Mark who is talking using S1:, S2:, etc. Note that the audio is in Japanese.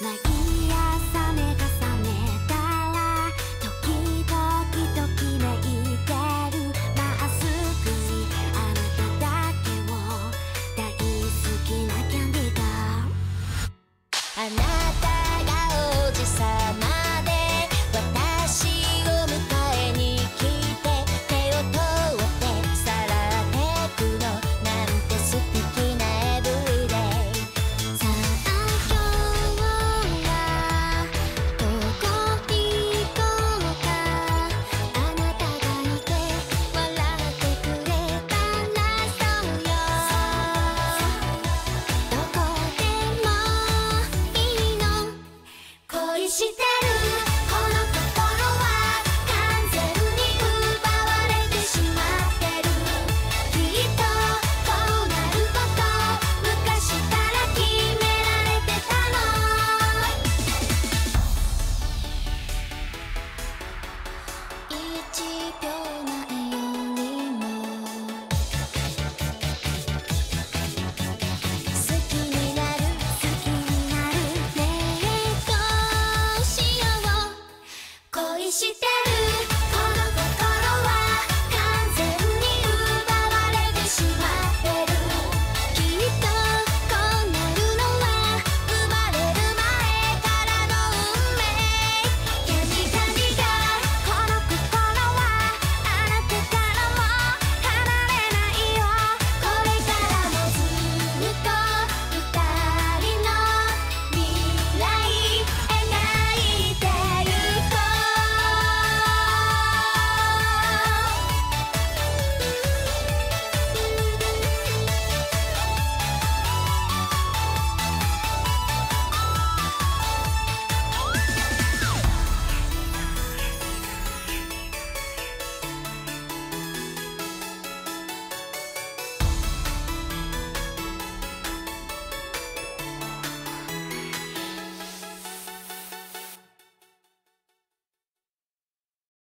S1: あなたがおじさん。して